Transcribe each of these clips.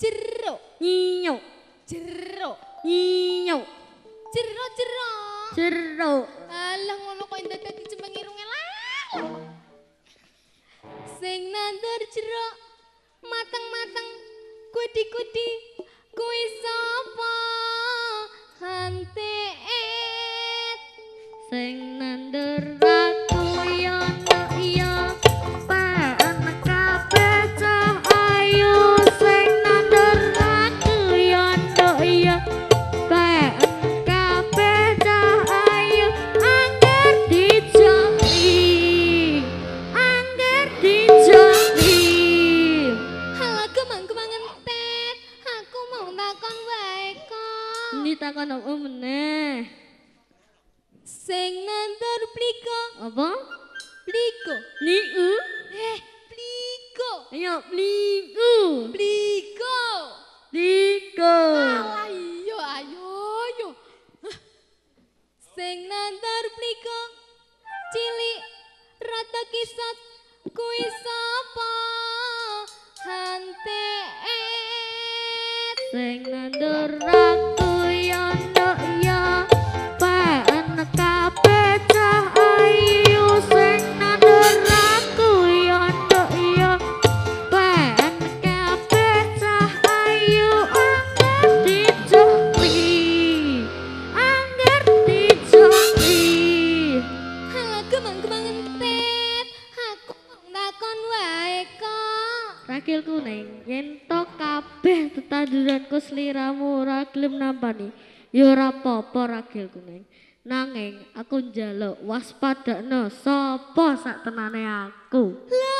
Jero. Nyiyuk. Jero. Nyiyuk. Jero jero. Jero. Alah ngono kok indah dadi cemeng irunge lah. Sing nandur jero mateng-mateng kudi-kudi kuwi sapa? Hanteet. Sing nandur aku yo Ini takon apa meneh? Sing nandur pliko, Apa? pliko. Niku? Eh, pliko. Ayo. Pliko. Liko. Alah iya ayo ayo. Hah. Sing nandur pliko cilik rata kisat kuwi sapa? Hanteet. Sing nandur aku kok. Rakil kuning, yen to kabeh tetanduranku sliramu ora gelem nampani, ya ora apa-apa Rakil kuning. Nanging aku njaluk waspadakno sapa sak tenane aku. Loh,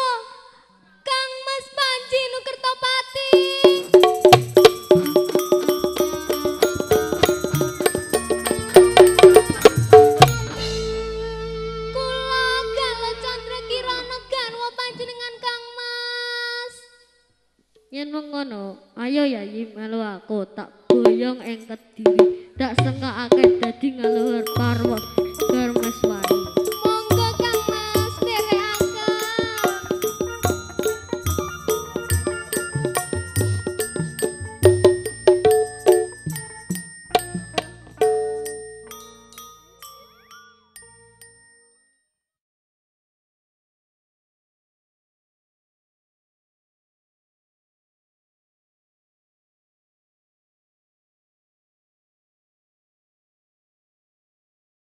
Yen mengono, ayo ya melu aku. Tak boyong ing kediri, tak sengkakake